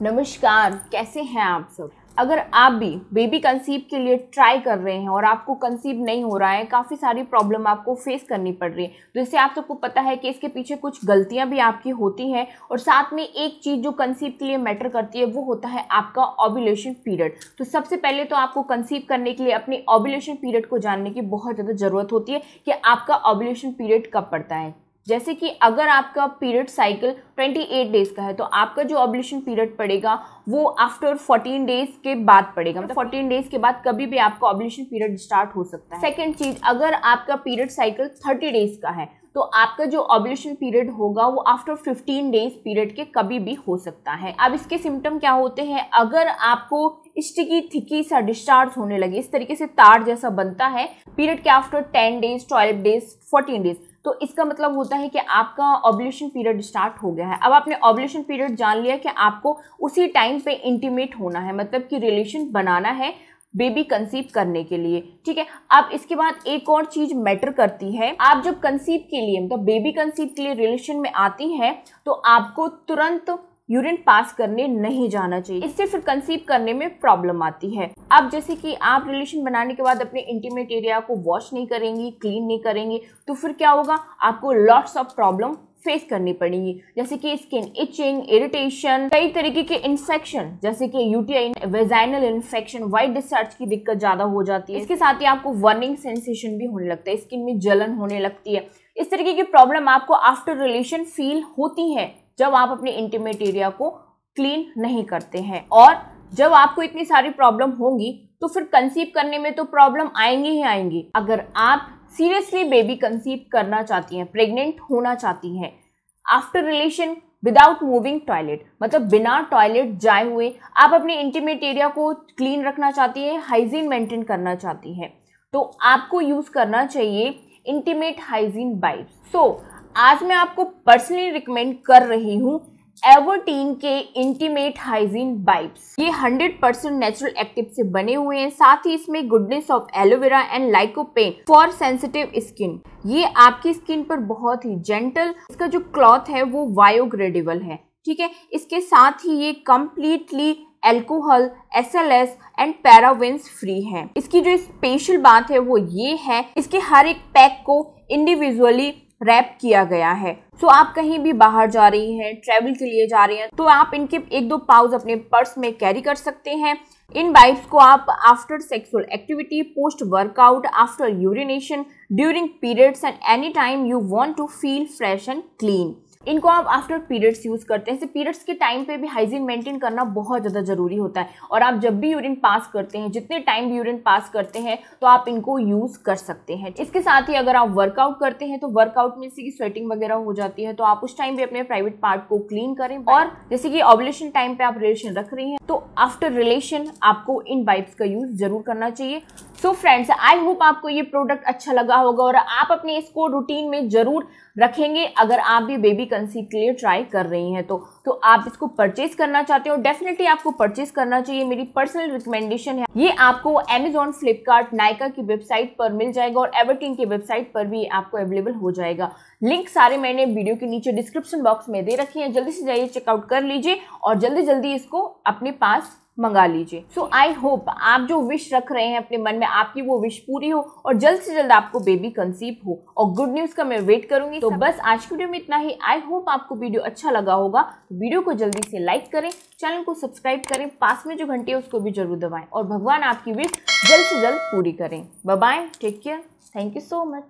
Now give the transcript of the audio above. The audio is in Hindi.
नमस्कार, कैसे हैं आप सब? अगर आप भी बेबी कंसीव के लिए ट्राई कर रहे हैं और आपको कंसीव नहीं हो रहा है, काफ़ी सारी प्रॉब्लम आपको फेस करनी पड़ रही है। तो इससे आप सबको पता है कि इसके पीछे कुछ गलतियाँ भी आपकी होती हैं और साथ में एक चीज़ जो कंसीव के लिए मैटर करती है, वो होता है आपका ऑबुलेशन पीरियड तो सबसे पहले तो आपको कंसीव करने के लिए अपने ऑबुलेशन पीरियड को जानने की बहुत ज़्यादा ज़रूरत होती है कि आपका ऑबुलेशन पीरियड कब पड़ता है। जैसे कि अगर आपका पीरियड साइकिल 28 डेज़ का है तो आपका जो ऑब्लिशन पीरियड पड़ेगा वो आफ्टर 14 डेज़ के बाद पड़ेगा। मतलब 14 डेज़ के बाद कभी भी आपका ऑब्लिशन पीरियड स्टार्ट हो सकता है। सेकेंड चीज़, अगर आपका पीरियड साइकिल 30 डेज़ का है तो आपका जो ऑब्लिशन पीरियड होगा वो आफ्टर 15 डेज़ पीरियड के कभी भी हो सकता है। अब इसके सिम्टम क्या होते हैं? अगर आपको स्टिकी, थिकी सा डिस्चार्ज होने लगे, इस तरीके से तार जैसा बनता है, पीरियड के आफ्टर 10 डेज़ 12 डेज़ 14 डेज़ तो इसका मतलब होता है कि आपका ऑब्लेशन पीरियड स्टार्ट हो गया है। अब आपने ऑब्लेशन पीरियड जान लिया कि आपको उसी टाइम पे इंटीमेट होना है मतलब कि रिलेशन बनाना है बेबी कंसीव करने के लिए, ठीक है? अब इसके बाद एक और चीज़ मैटर करती है। आप जब कंसीव के लिए मतलब बेबी कंसीव के लिए रिलेशन में आती हैं तो आपको तुरंत यूरिन पास करने नहीं जाना चाहिए। इससे फिर कंसीव करने में प्रॉब्लम आती है। अब जैसे कि आप रिलेशन बनाने के बाद अपने इंटीमेट एरिया को वॉश नहीं करेंगी क्लीन नहीं करेंगी तो फिर क्या होगा? आपको लॉट्स ऑफ़ प्रॉब्लम फेस करनी पड़ेगी। जैसे कि स्किन इचिंग इरिटेशन कई तरीके के इन्फेक्शन जैसे कि UTI vaginal infection white discharge की दिक्कत ज़्यादा हो जाती है। इसके साथ ही आपको वर्निंग सेंसेशन भी होने लगता है। स्किन में जलन होने लगती है। इस तरीके की प्रॉब्लम आपको आफ्टर रिलेशन फील होती है। जब आप अपने इंटीमेट एरिया को क्लीन नहीं करते हैं। और जब आपको इतनी सारी प्रॉब्लम होंगी तो फिर कंसीव करने में तो प्रॉब्लम आएँगी ही आएँगी। अगर आप सीरियसली बेबी कंसीव करना चाहती हैं प्रेग्नेंट होना चाहती हैं after relation without moving toilet मतलब बिना टॉयलेट जाए हुए आप अपने इंटीमेट एरिया को क्लीन रखना चाहती है हाइजीन मेंटेन करना चाहती हैं तो आपको यूज़ करना चाहिए इंटीमेट हाइजीन बाइब्स सो आज मैं आपको पर्सनली रिकमेंड कर रही हूँ एवर्टीन के इंटीमेट हाइजीन बाइब्स ये 100% नेचुरल एक्टिव से बने हुए हैं। साथ ही इसमें goodness of aloe vera and lycopene for sensitive skin ये आपकी स्किन पर बहुत ही जेंटल इसका जो क्लॉथ है वो बायोग्रेडेबल है। ठीक है? इसके साथ ही ये completely alcohol S L S and parabens free है। इसकी जो स्पेशल बात है वो ये है, इसके हर एक पैक को इंडिविजुअली रैप किया गया है। सो so, आप कहीं भी बाहर जा रही हैं ट्रैवल के लिए जा रही हैं तो आप इनके एक दो पाउज अपने पर्स में कैरी कर सकते हैं। इन बाइट्स को आप after sexual activity post workout after urination during periods and any time you want to feel fresh and clean इनको आप आफ्टर पीरियड्स यूज़ करते हैं। पीरियड्स के टाइम पे भी हाइजीन मेंटेन करना बहुत ज़्यादा ज़रूरी होता है। और आप जब भी यूरिन पास करते हैं, जितने टाइम भी यूरिन पास करते हैं तो आप इनको यूज़ कर सकते हैं। इसके साथ ही अगर आप वर्कआउट करते हैं तो वर्कआउट में की स्वेटिंग वगैरह हो जाती है तो आप उस टाइम भी अपने प्राइवेट पार्ट को क्लीन करें। और जैसे कि ऑबलेशन टाइम पे आप रिलेशन रख रही हैं तो आफ्टर रिलेशन आपको इन बाइब्स का यूज़ ज़रूर करना चाहिए। सो फ्रेंड्स आई होप आपको ये प्रोडक्ट अच्छा लगा होगा और आप अपने इसको रूटीन में ज़रूर रखेंगे। अगर आप भी बेबी कंसीव के लिए ट्राई कर रही हैं तो तो आप इसको परचेज करना चाहते हो डेफिनेटली आपको परचेज करना चाहिए। मेरी पर्सनल रिकमेंडेशन है। ये आपको अमेजोन फ्लिपकार्ट नायका की वेबसाइट पर मिल जाएगा और एवरटीन की वेबसाइट पर भी आपको अवेलेबल हो जाएगा। लिंक सारे मैंने वीडियो के नीचे डिस्क्रिप्शन बॉक्स में दे रखी है। जल्दी से जाइए चेकआउट कर लीजिए और जल्दी जल्दी इसको अपने पास मंगा लीजिए। सो आई होप आप जो विश रख रहे हैं अपने मन में आपकी वो विश पूरी हो और जल्द से जल्द आपको बेबी कंसीव हो और गुड न्यूज़ का मैं वेट करूँगी। तो बस आज की वीडियो में इतना ही। आई होप आपको वीडियो अच्छा लगा होगा। तो वीडियो को जल्दी से लाइक करें चैनल को सब्सक्राइब करें पास में जो घंटी है उसको भी ज़रूर दबाएँ और भगवान आपकी विश जल्द से जल्द पूरी करें। Bye take care thank you so much